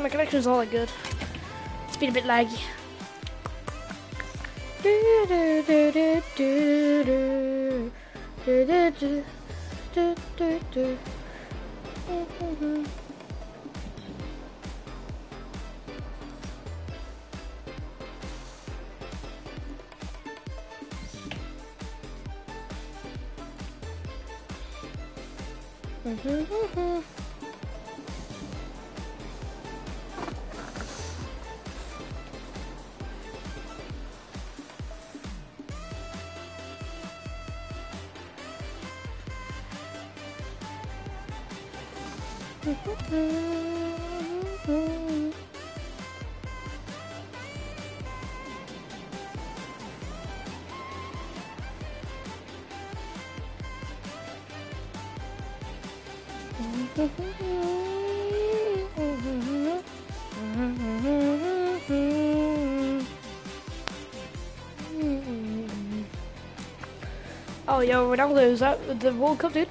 My connection's all that good. It's been a bit laggy. Oh, yo, Ronaldo, is that the World Cup, dude?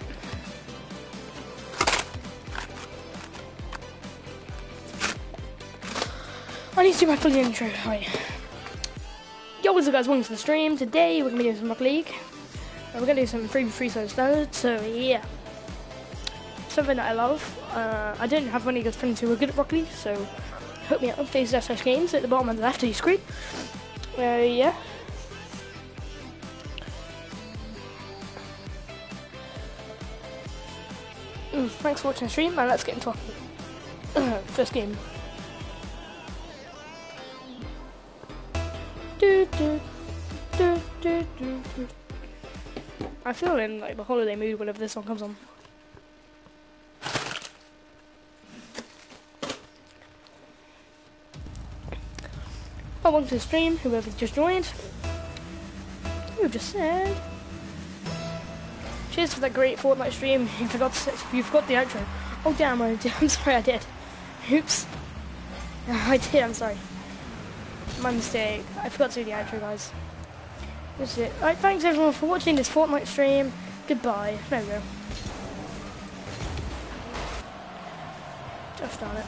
I need to do my full intro. Right. Yo, what's up, guys? Welcome to the stream. Today, we're gonna be doing some Rocket League. Uh, we're gonna do some free free zone standard. So yeah, something that I love. Uh, I don't have many good friends who are good at Rocket League, so hook me up. Faces slash games at the bottom of the left of your screen. Uh, yeah. Mm, thanks for watching the stream, and let's get into our first game. Do, do, do, do, do, do. I feel in like the holiday mood whenever this song comes on. Welcome to the stream, whoever just joined. You just said. For that great Fortnite stream. You forgot you forgot the outro. Oh damn, I did. I'm sorry, I did. Oops. I did. I'm sorry. My mistake. I forgot to do the outro, guys. This is it. Alright, thanks everyone for watching this Fortnite stream. Goodbye. There we go. Just on it.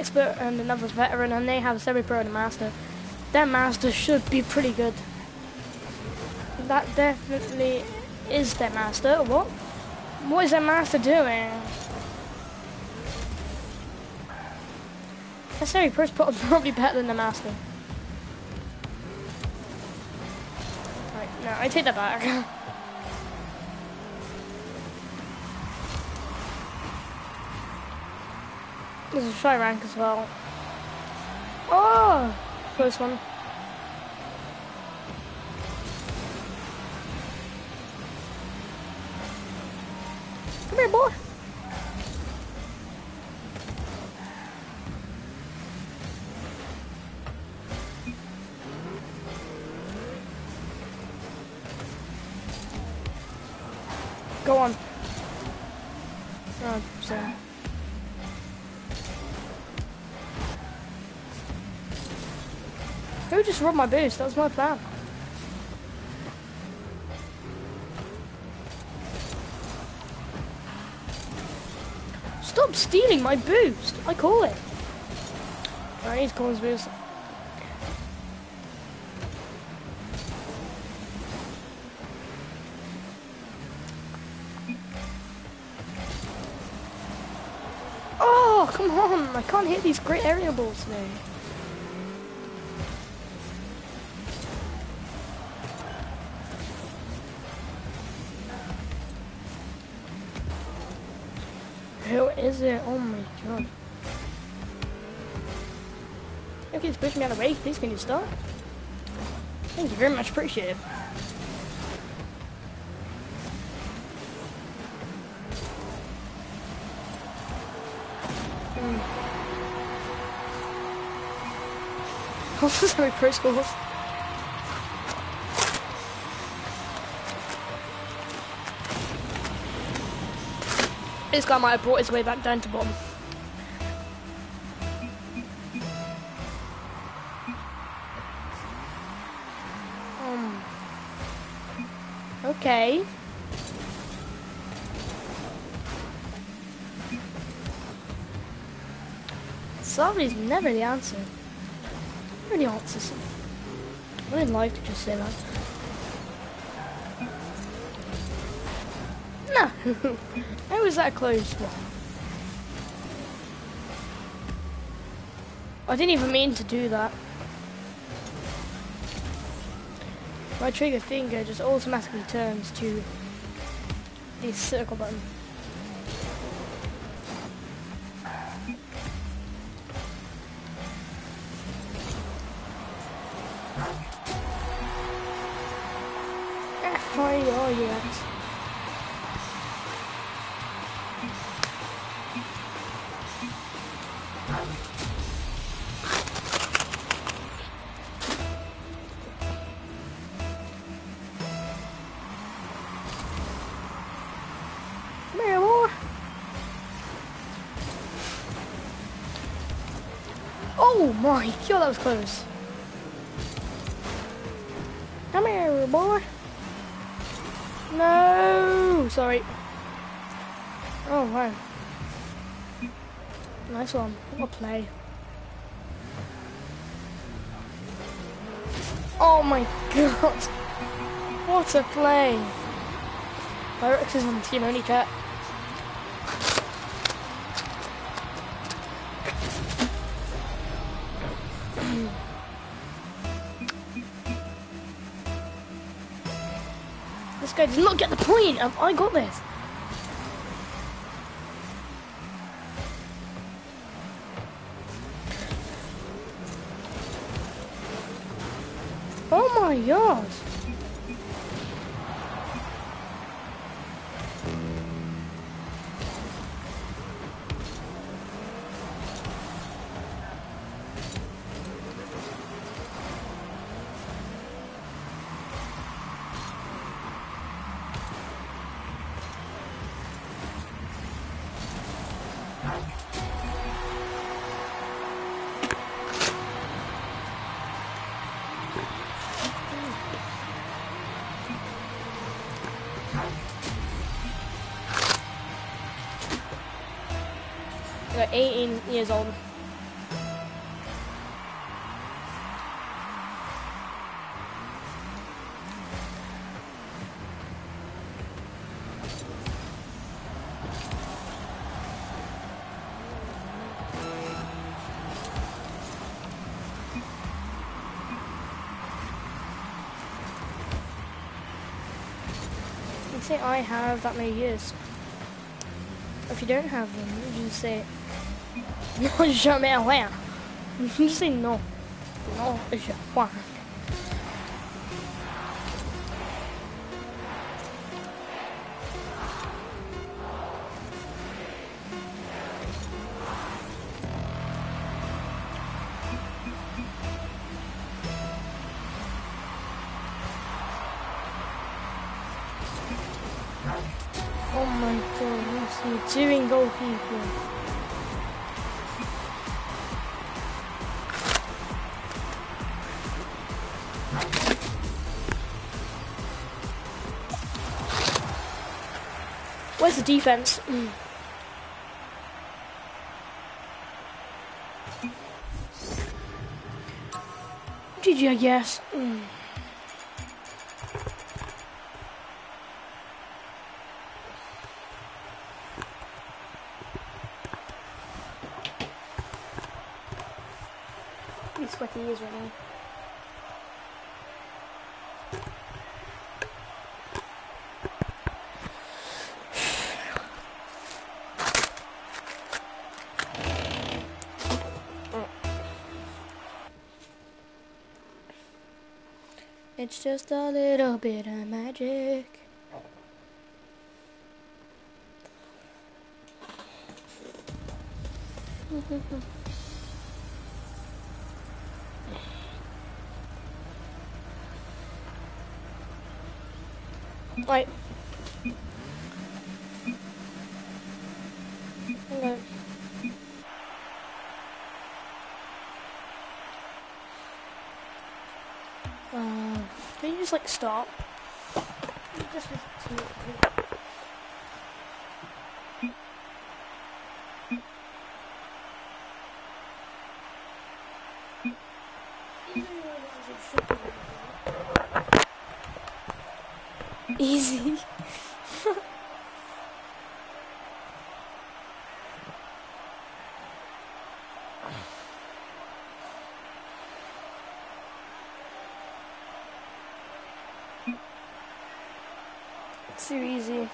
Expert and another veteran, and they have a semi-pro and a master. Their master should be pretty good. That definitely is their master. What? What is their master doing? The semi-pro is probably better than the master. Right, no, I take that back. There's a shy rank as well. Oh! Close one. Come here, boy. Just robbed my boost? That was my plan. Stop stealing my boost! I call it. I need to call his boost. Oh, come on! I can't hit these great area balls today. It? Oh my god. Okay, it's pushing me out of the way. Please, can you stop? Thank you very much. Appreciate it. Hmm. Also, sorry, pro schools. This guy might have brought his way back down to bomb. Um, okay. Sorry's never the answer. Never the answer. What in life to just say that? No! How was that close I didn't even mean to do that. My trigger finger just automatically turns to the circle button. Was close. Come here, boy. No, sorry. Oh wow. Nice one. What a play. Oh my god. What a play. Pyrex is on team only chat. This guy does not get the point. I got this. Oh my god. Years old. I have that many years. If you don't have them, you just say non jamais rien. Say non. Non, jamais. Oh my god, what's he doing, goalkeeper? Where's the defense? Mm. GG, I guess. Mm. He's sweaty ears right now. Just a little bit of magic. just like stop? Easy. Too easy.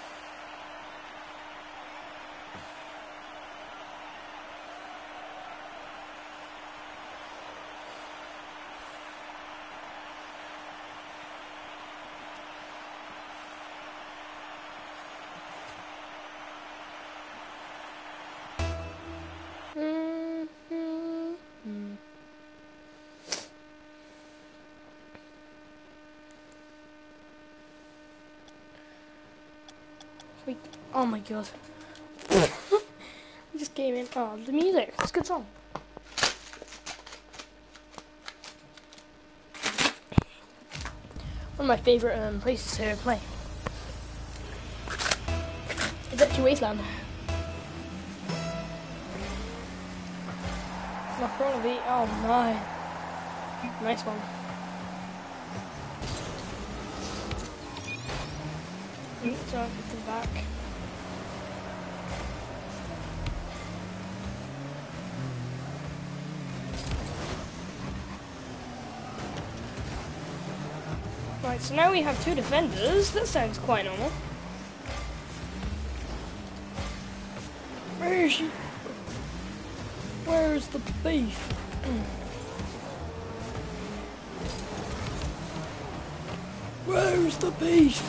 Wait. Oh my god. I just came in. Oh, the music. It's a good song. One of my favourite um, places to play. It's actually Wasteland. Not front of it. Oh my. Nice one. So to the back. Right, so now we have two defenders. That sounds quite normal. Where is she? Where's the beef? Mm. Where's the beef?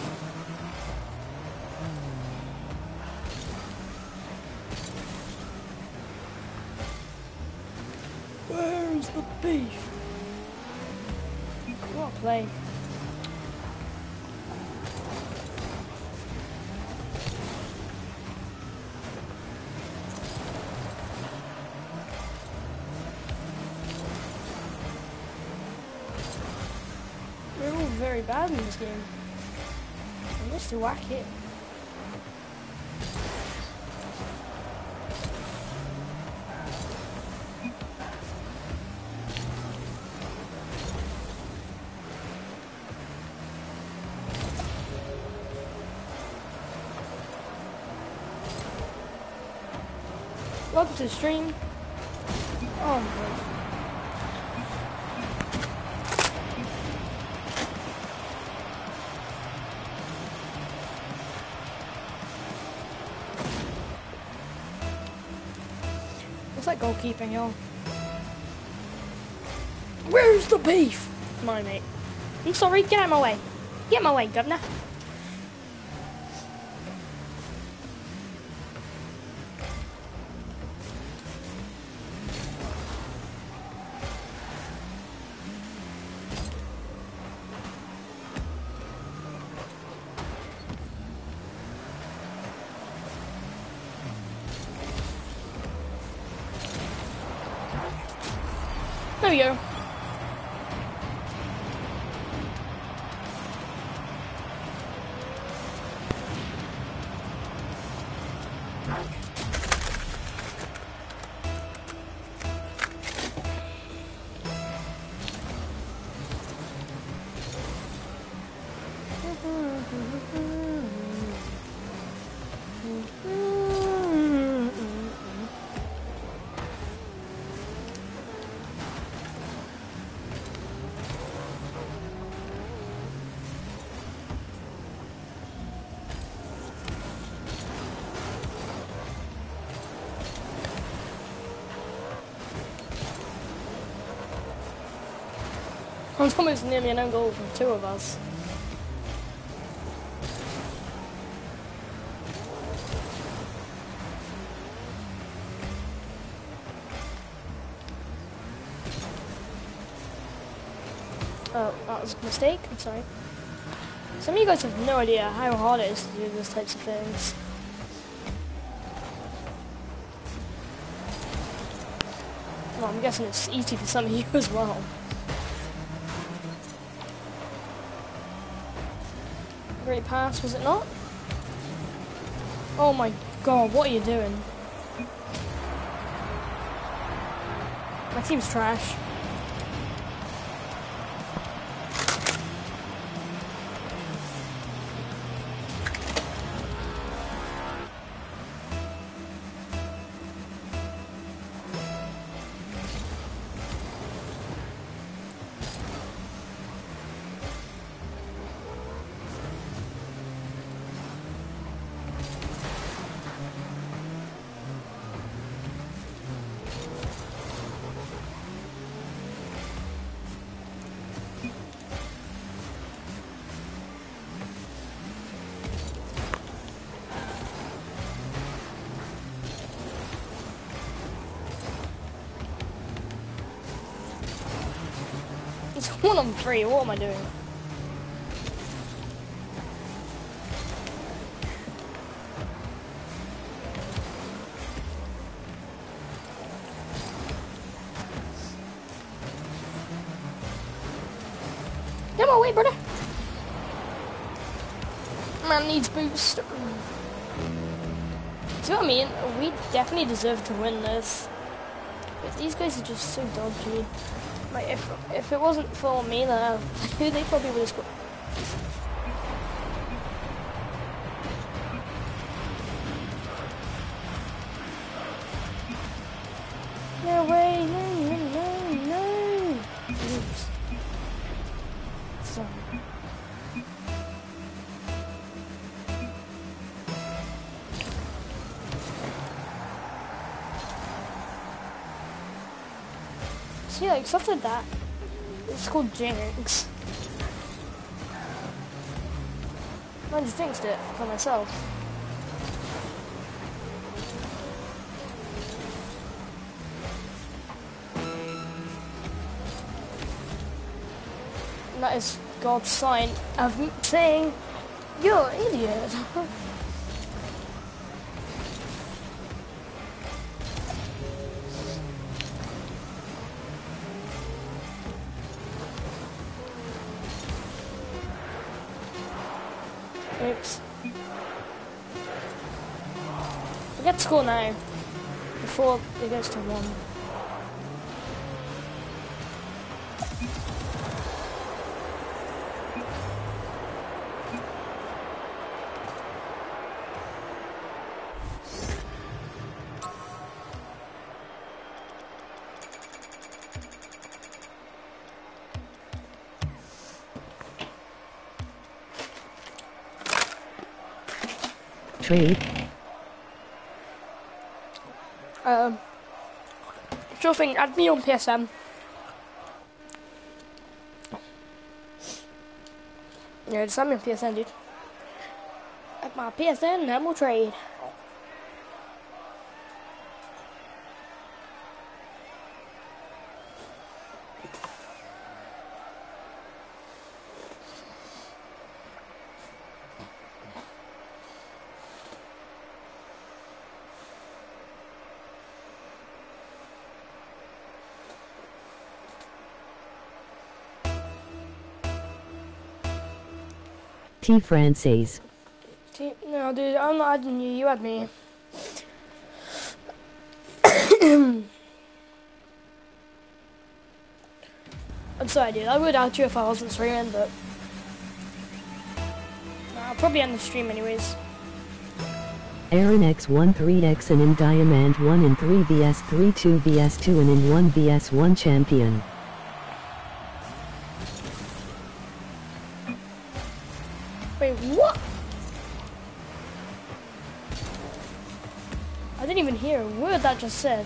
Where's the beef? What play? Bad in this game. I'm just to whack it. Welcome to the stream. Y'all? Where's the beef? My mate. I'm sorry, get out of my way. Get out of my way, governor. There we go. It's almost nearly an own goal from two of us. Oh, that was a mistake. I'm sorry. Some of you guys have no idea how hard it is to do those types of things. Well, I'm guessing it's easy for some of you as well. Great pass, was it not? Oh my god, what are you doing? My team's trash. One on three. What am I doing? Get my way, brother. Man needs boost. What I mean? We definitely deserve to win this. But these guys are just so dodgy. Like if if it wasn't for me, then they probably would have scored. Stuff like that. It's called Jinx. I just jinxed it for myself. And that is God's sign of saying, You're an idiot. Before it goes to one. Trade. Um, sure thing, add me on PSN. Yeah, just add me on PSN, dude. At my PSN, and we'll trade. T. Francis. No, dude, I'm not adding you. You add me. I'm sorry, dude. I would add you if I wasn't streaming, but I'll probably end the stream anyways. Aaron X1 3X and in Diamond 1 in 3 vs 3 2 vs 2 and in 1 vs 1 champion. Just said.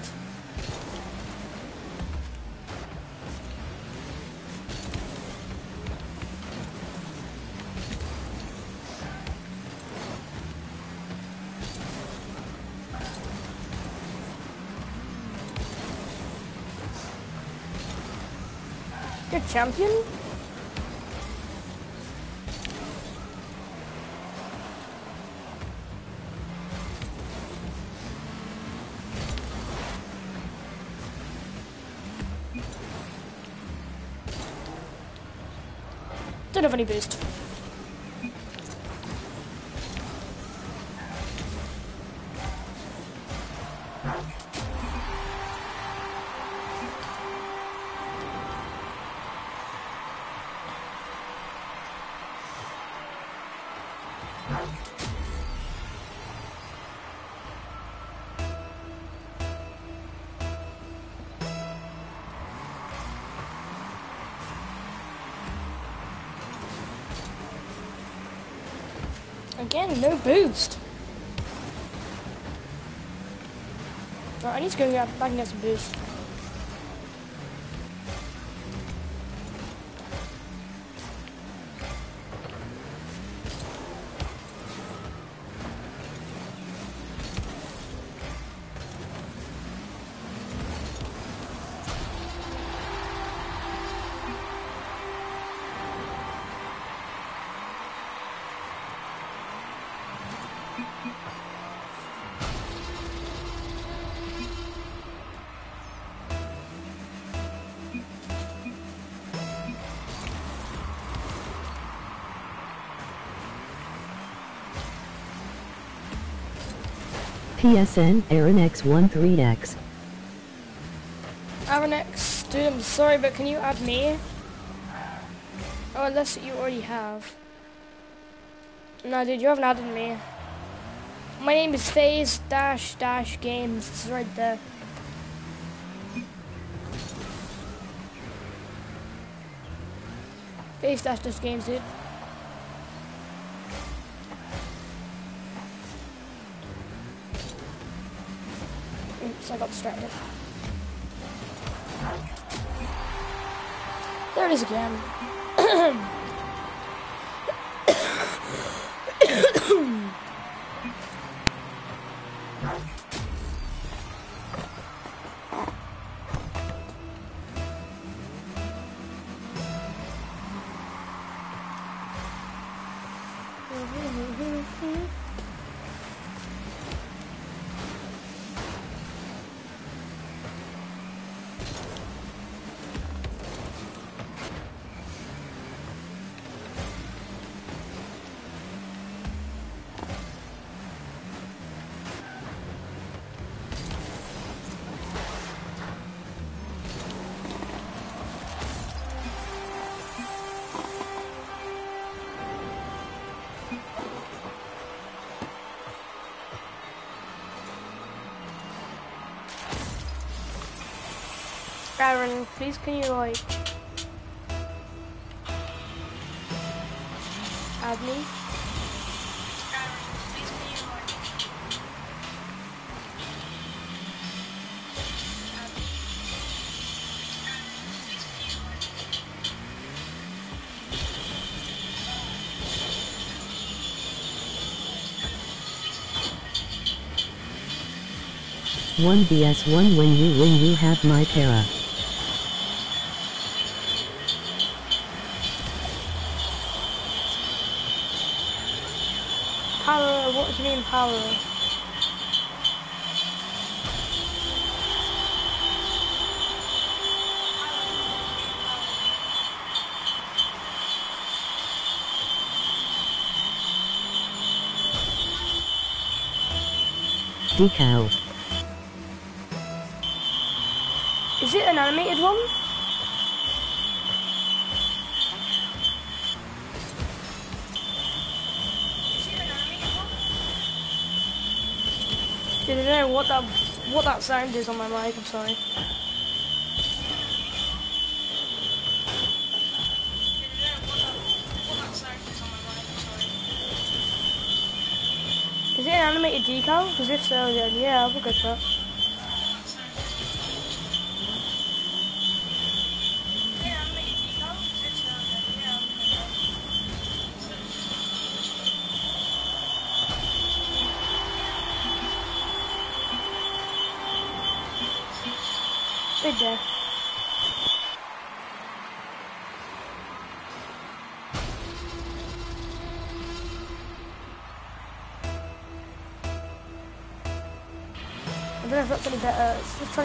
You're champion? Don't have any boost. No boost. Right, I need to go back and get some boost. PSN Aaron X13X. Aaronex, dude, I'm sorry, but can you add me? Oh, unless you already have. No, dude, you haven't added me. My name is Phase Dash Dash Games. It's right there. Phase Dash Dash Games, dude. I got distracted. There it is again. Aaron, please can you like add me? One vs one when you win you have my para. Power, what do you mean power? Decal. Is it an animated one? I don't know what that what that sound is on my mic. I'm sorry. Is it an animated decal? Because if so, then yeah, I'll go for that.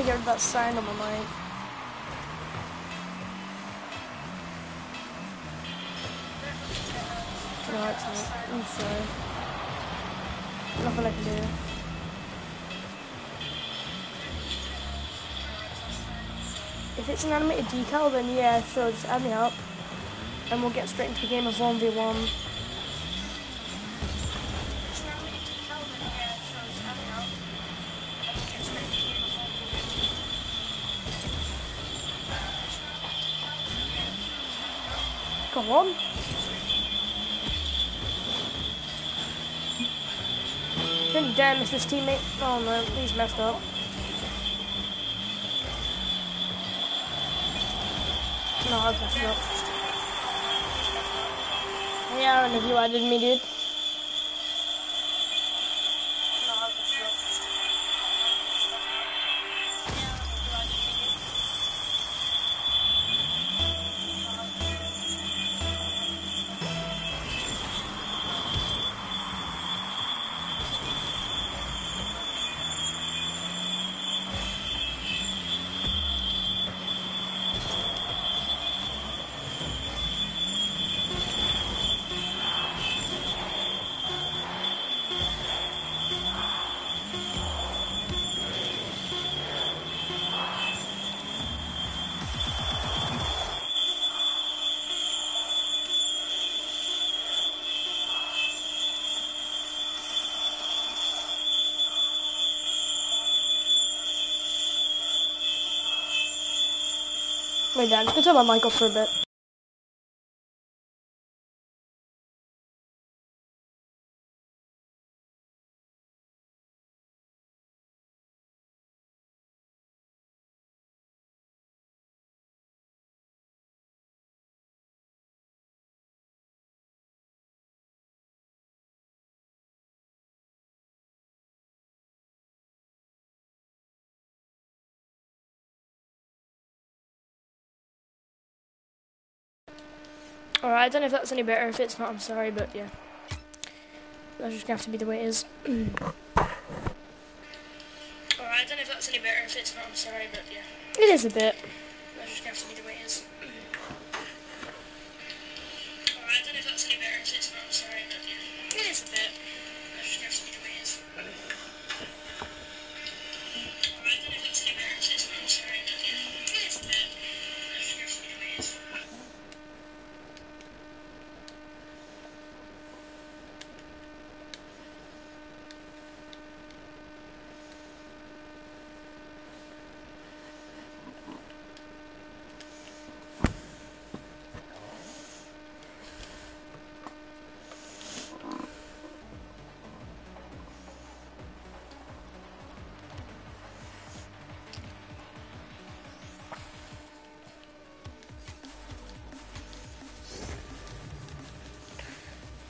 heard that sound on my mic. No, it's not. I'm sorry. Nothing I can do. If it's an animated decal, then yeah, sure, just add me up. And we'll get straight into the game of 1v1. On. Didn't dare miss his teammate. Oh no, he's messed up. No, I messed up. Yeah, I don't know if you added me, dude. Just gonna turn my mic for a bit. Alright, I don't know if that's any better. If it's not, I'm sorry, but yeah. That's just gonna have to be the way it is. Alright, I don't know if that's any better. If it's not, I'm sorry, but yeah. It is a bit.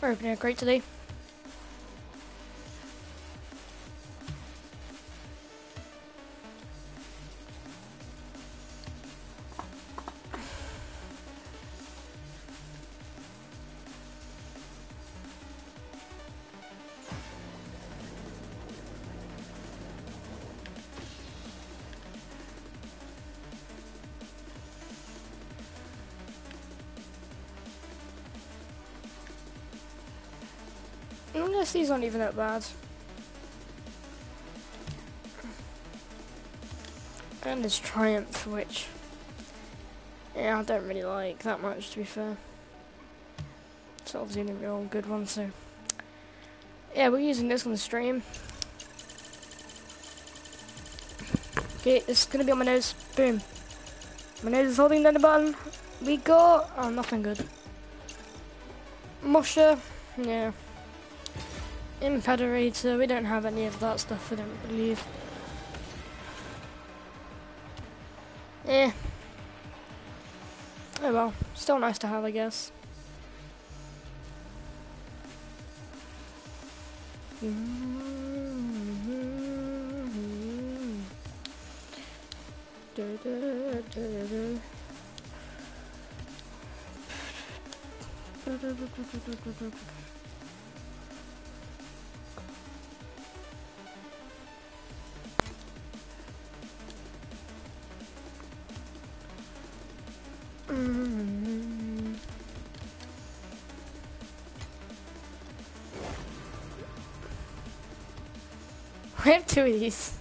We're opening a crate today. These aren't even that bad. And this Triumph, which, yeah, I don't really like that much, to be fair. It's obviously a real good one, so. Yeah, we're using this on the stream. Okay, this is gonna be on my nose. Boom. My nose is holding down the button. We got, oh, nothing good. Musher, yeah. Impederator, we don't have any of that stuff, I don't believe. Eh. Oh well, still nice to have, I guess. Mm. I have two of these.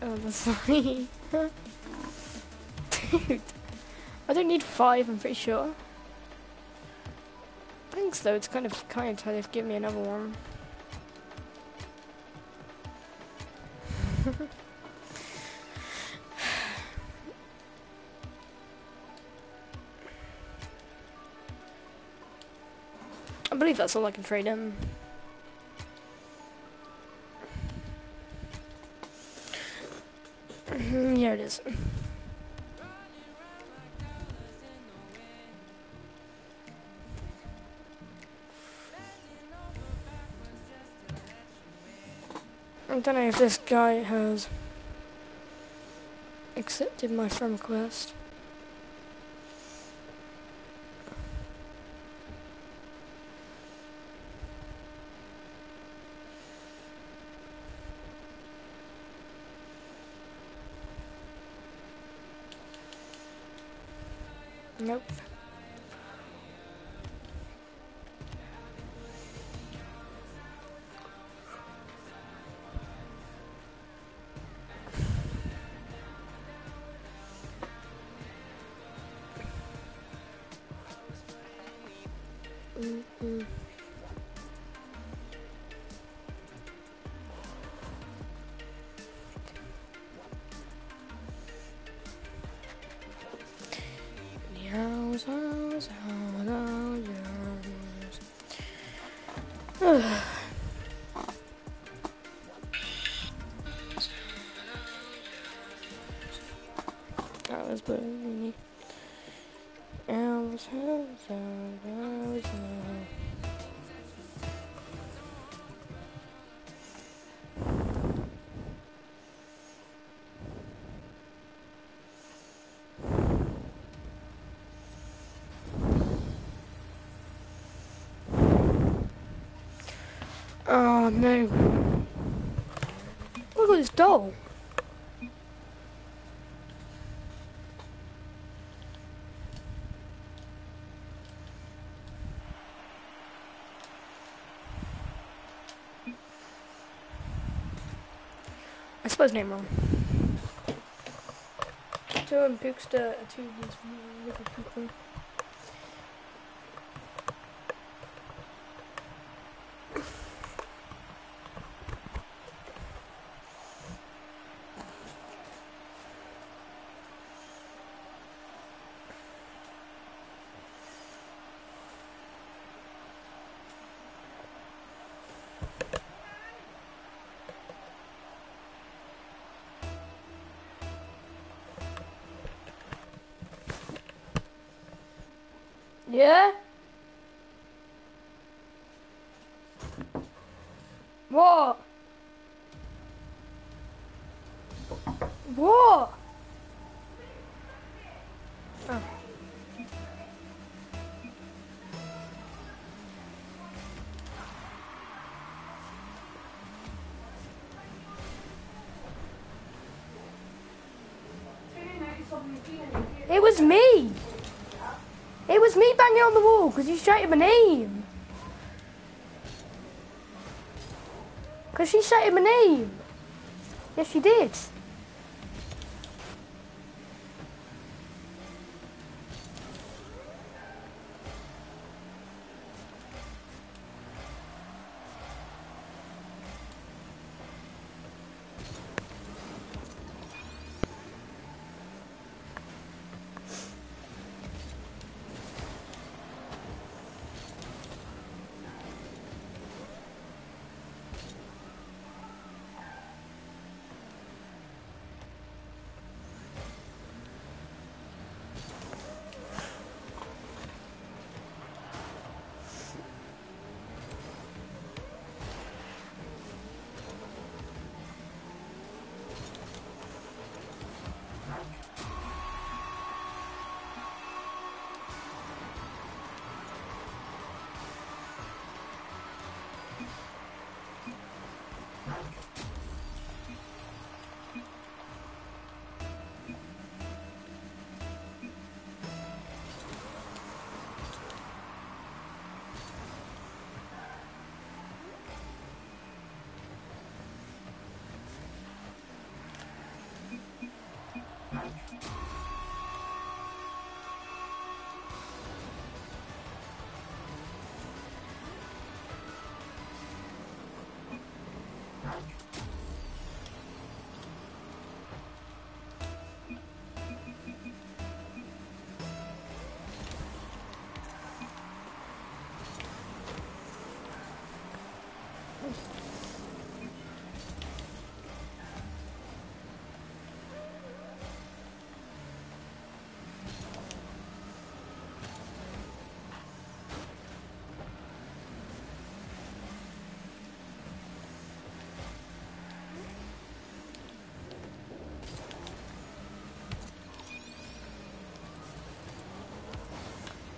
Oh, that's funny. Dude. I don't need five, I'm pretty sure. Thanks though, it's kind of kind of time to give me another one. I believe that's all I can trade him. If this guy has accepted my friend request. Nope. No. Look at this doll. I suppose name wrong. Two and Pookster are two of these little people. Was me banging on the wall because you shouted my name. Because she shouted my name. Yes, she did.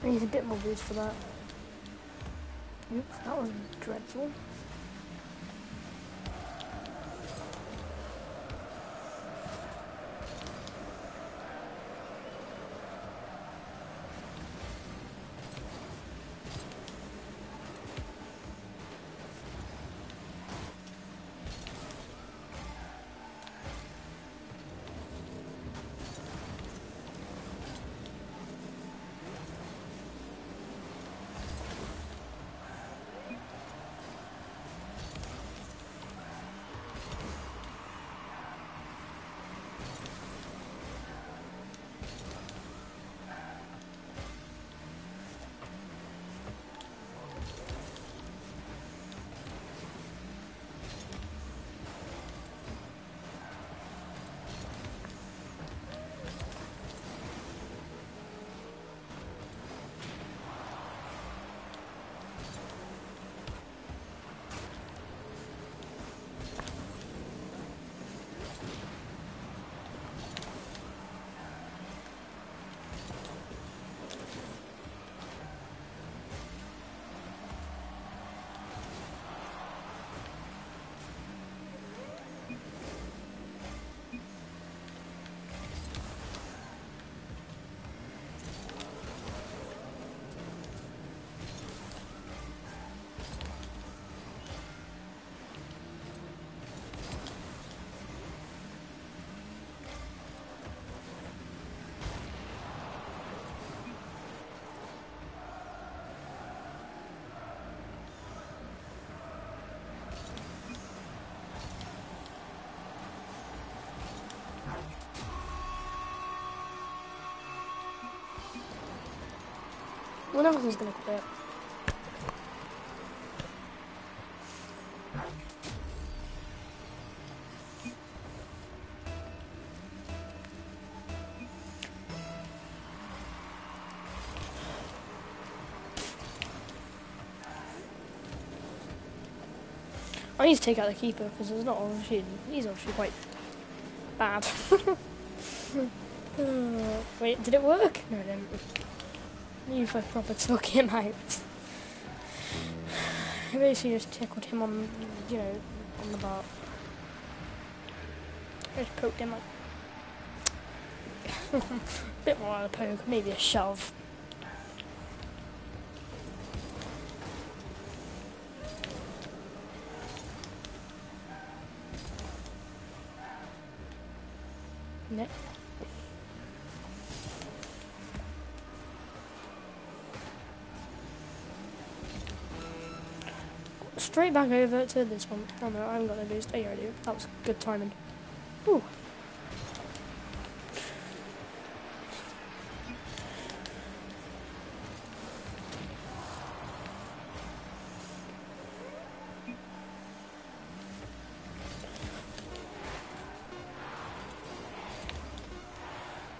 I need a bit more boost for that. Oops, that was dreadful. One of is gonna quit. I need to take out the keeper because there's not obviously he's obviously quite bad. Uh, wait, did it work? No, it didn't. If I proper took him out. I basically just tickled him on, you know, on the. I just poked him like a bit more of a poke, maybe a shove. Straight back over to this one. Oh no, I haven't got no boost. Oh yeah, I do. That was good timing. Ooh.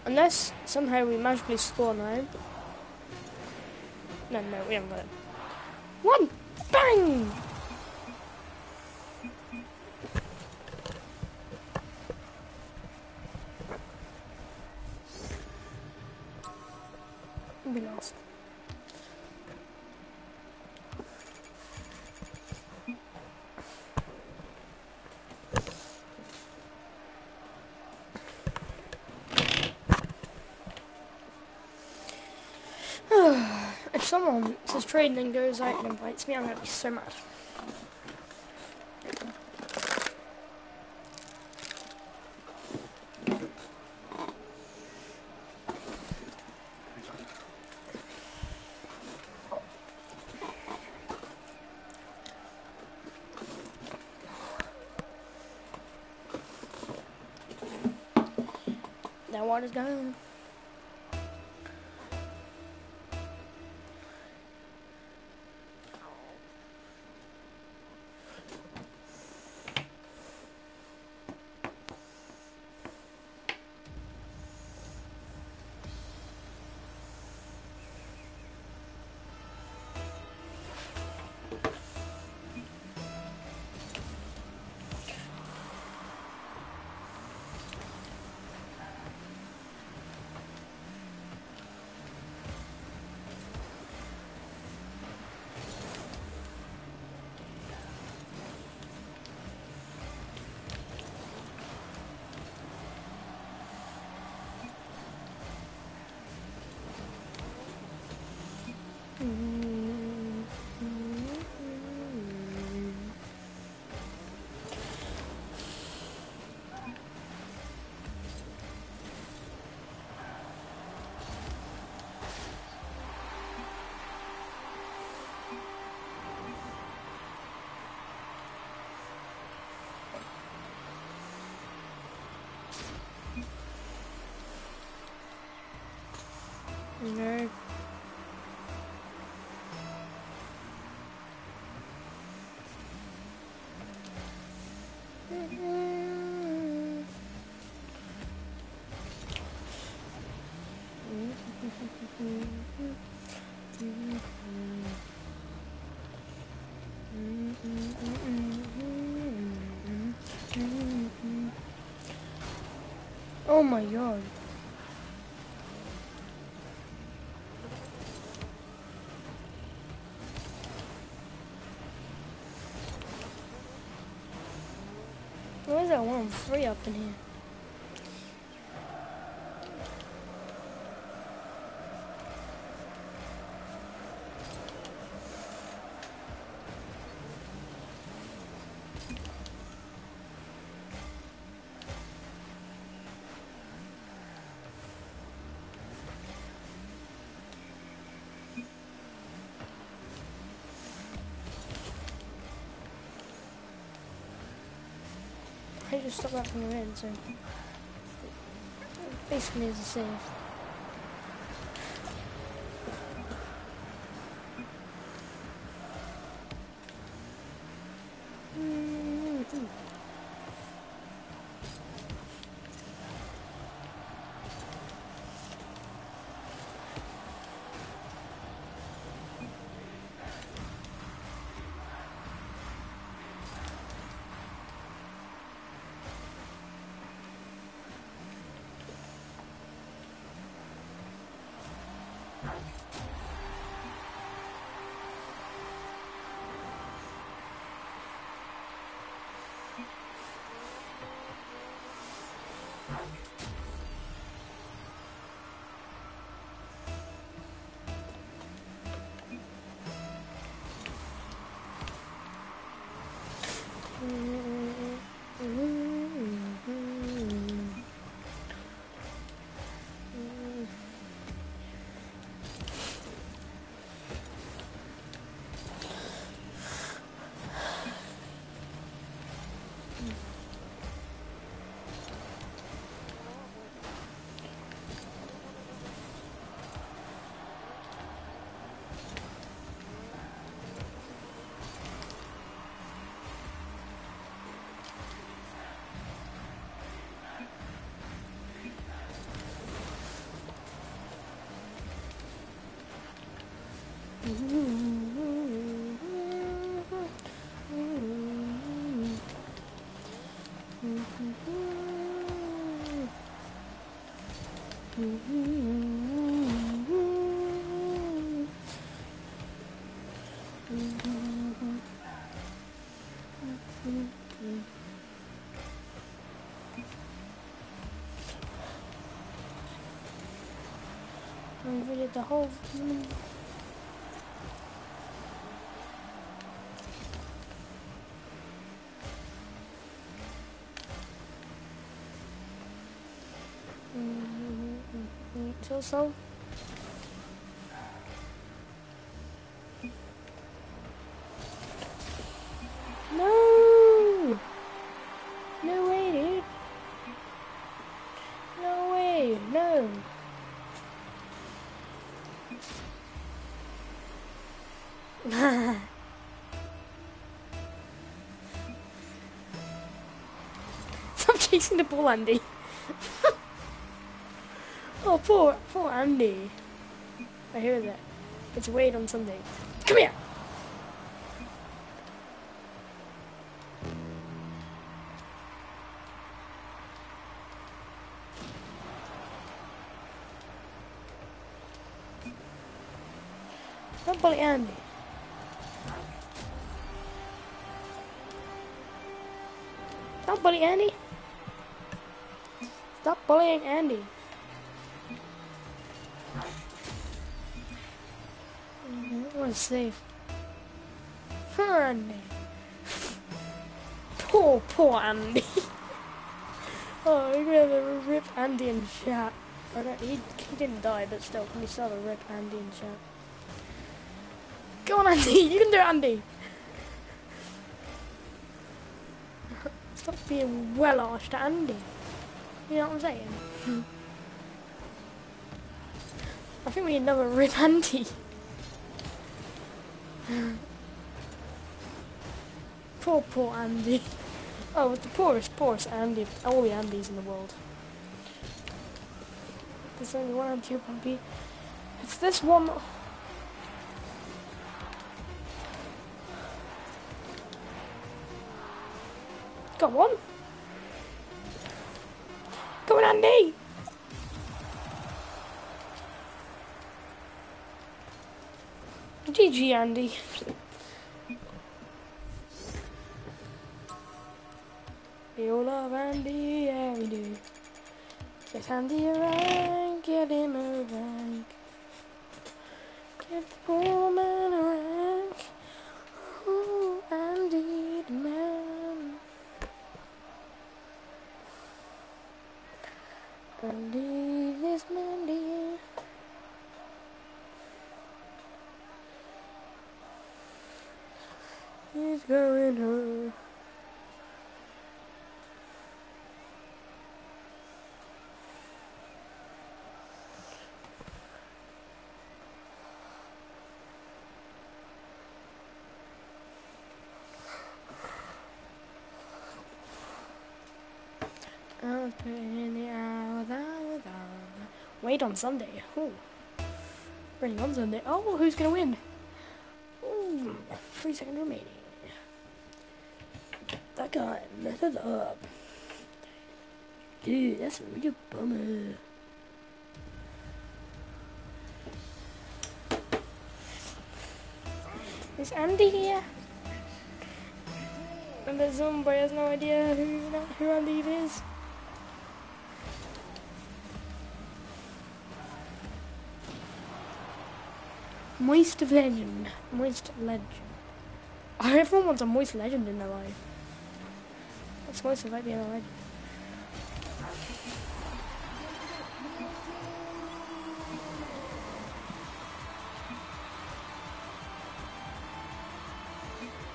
Unless somehow we magically score now. No, no, we haven't got it. One! Bang! Trade and then goes out and invites me, I'm gonna be so mad. That water's gone. Oh my god. Why is that one I just stop that from the end, so basically is a save. Mm-hmm. I did the whole. So so. No! No way, dude. Eh? No way, no. Stop chasing the ball, Andy. Oh, poor, poor Andy. I hear that. It's weighed on Sunday. Come here. Don't bully Andy. Stop bullying Andy. Stop bullying Andy. Safe. Poor Andy. Poor, poor Andy. oh, we're gonna rip Andy in chat. I don't, he, he didn't die, but still, can we still have a rip Andy in chat? Go on, Andy. You can do it, Andy. Stop being well-arsed Andy. You know what I'm saying? Hmm. I think we need another rip Andy. Mm. poor, poor Andy. Oh, it's the poorest, poorest Andy, of all the Andys in the world. There's only one Andy puppy. It's this one. Go on. Go on, Andy. GG, Andy. We all love Andy, yeah we do. Get Andy a rank, get him a rank. Get the poor man a rank. Ooh, Andy the man. Andy is Mandy. He's going home. I'll put in the hours, hours, hours. Wait on Sunday. Ooh. Running on Sunday. Oh, who's gonna win? Ooh, three seconds remaining. That guy messes up. Dude, that's a real bummer. Is Andy here? And the zombie has no idea who who Andy is. Moist legend. Moist legend. Everyone wants a moist legend in their life. What's moist about being a legend?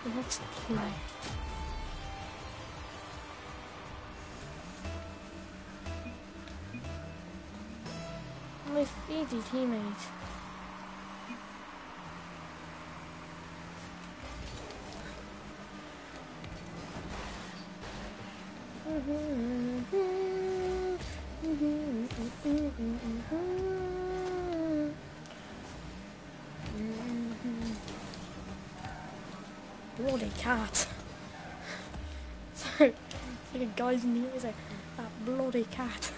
The key? My speedy teammate. Bloody cat. so, it's like a guy's in the ear, like, that bloody cat.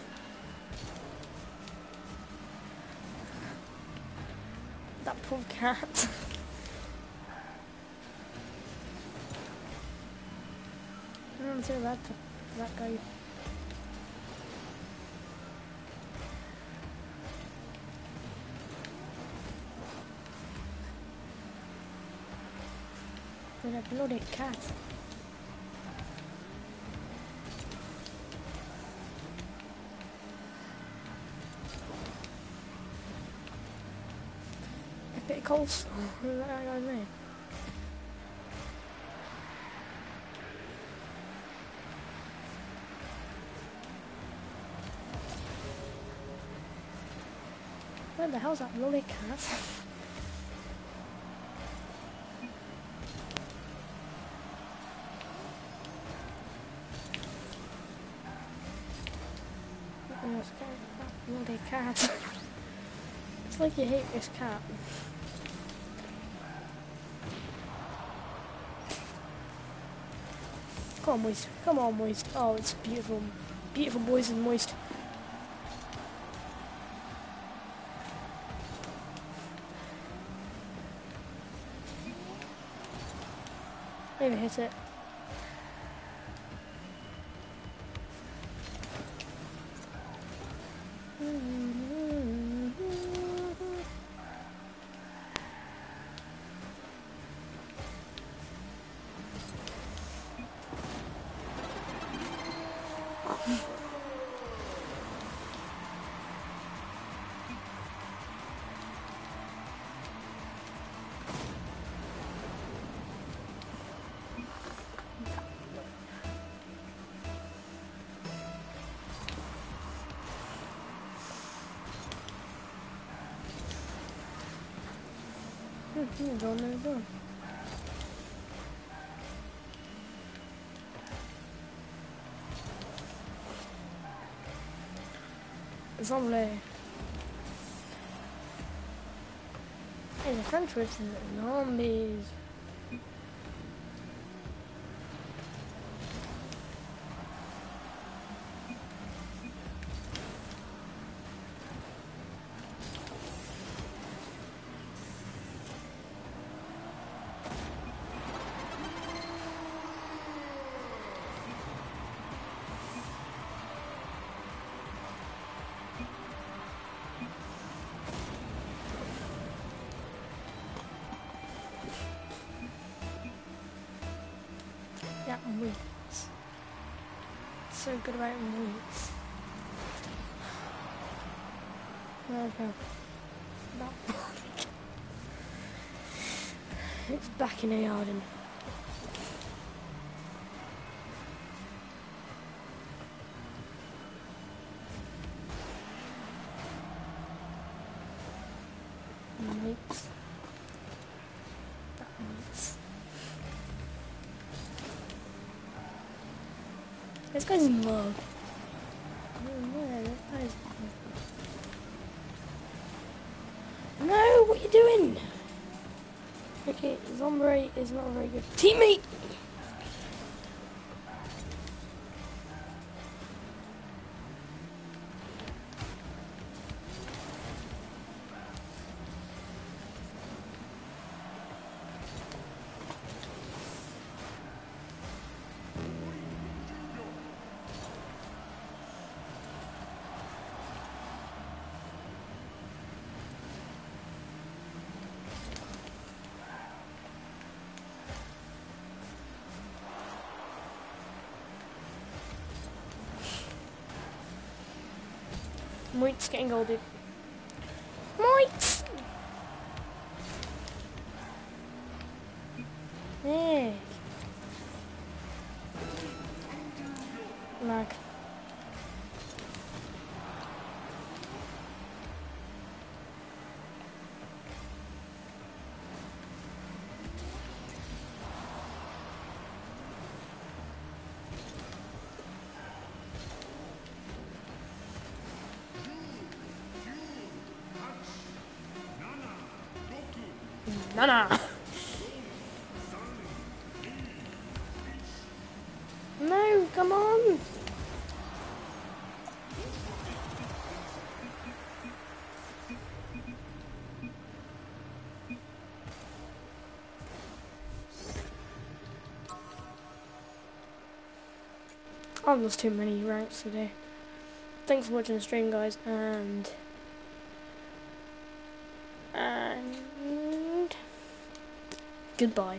Cat. I don't see that, that guy. With a bloody cat. What that guy's name? Where the hell's that bloody cat? Bloody cat. it's like you hate this cat. On, moist. Come on, moist. Oh, it's beautiful. Beautiful boys and moist. Maybe hit it. Move on, move on. Zombie. Hey, the French with zombies. Yeah, good about weights. Okay. It's back in a garden. Weights. That weights. This guy's that guy's No, what are you doing? Okay, Zombie is not very good teammate. muito scangled Nana! No, No, come on! I've lost too many ranks today. Thanks for watching the stream, guys, and goodbye.